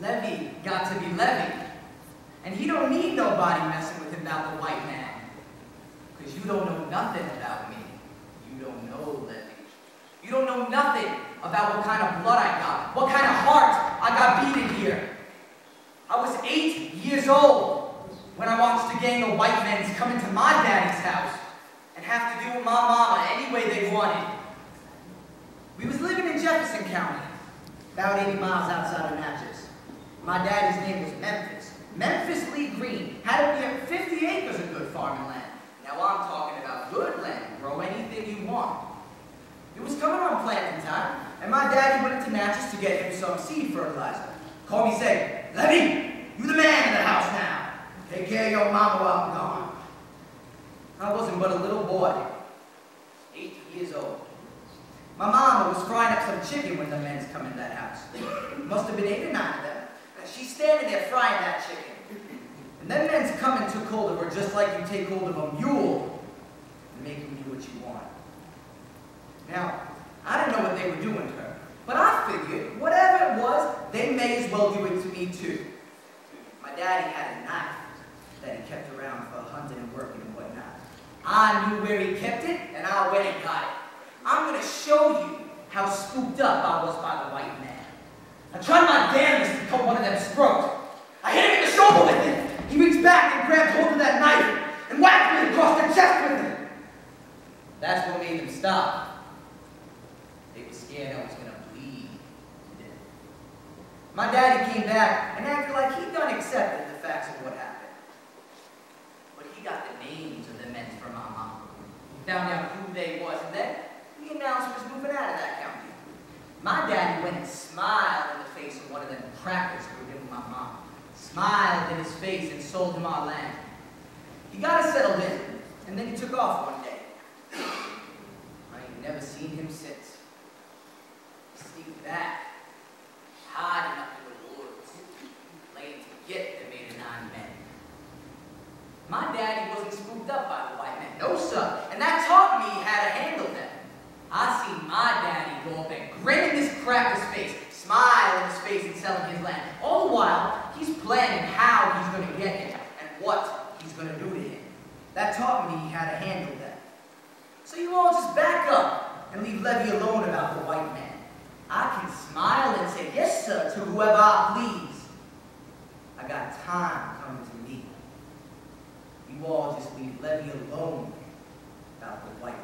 Levee got to be Levee. And he don't need nobody messing with him about the white man. Because you don't know nothing about me. You don't know Levee. You don't know nothing about what kind of blood I got, what kind of heart I got beating here. I was eight years old when I watched a gang of white men come into my daddy's house and have to do with my mama any way they wanted. We was living in Jefferson County, about 80 miles outside of Natchez. My daddy's name was Memphis. Memphis Lee Green had be 50 acres of good farming land. Now I'm talking about good land, grow anything you want. It was coming on planting time, and my daddy went into Natchez to get him some seed fertilizer. Called me say, Levee, you the man in the house now. Take care of your mama while I'm gone. I wasn't but a little boy, eight years old. My mama was frying up some chicken when the men's come in that house. Must have been eight or nine of them. She's standing there frying that chicken. And then men's coming took hold of her just like you take hold of a mule and make him do what you want. Now, I didn't know what they were doing to her, but I figured whatever it was, they may as well do it to me too. My daddy had a knife that he kept around for hunting and working and whatnot. I knew where he kept it, and I went and got it. I'm going to show you how spooked up I was by the white man. I tried my damnedest to cut one of them's throat. I hit him in the shoulder with it. He reached back and grabbed hold of that knife and whacked me across the chest with it. That's what made them stop. They were scared I was going to bleed to death. My daddy came back and acted like he'd done accepted the facts of what happened. But he got the names of the men from my mom. He found out who they was, and then he announced he was moving out of that county. My daddy went and smiled in the face of of crackers were giving my mom. Smiled in his face and sold him our land. He got us settled in, and then he took off one day. I ain't never seen him since. See that, hiding up in the woods, laying to get the maiden nine men. My daddy wasn't spooked up by the white man, no sir, and that taught me how to handle them. I seen my daddy go up and grin in this cracker's face, smile in his face and selling his land. All the while, he's planning how he's going to get him and what he's going to do to him. That taught me how to handle that. So you all just back up and leave Levee alone about the white man. I can smile and say, yes, sir, to whoever I please. I got time coming to me. You all just leave Levee alone about the white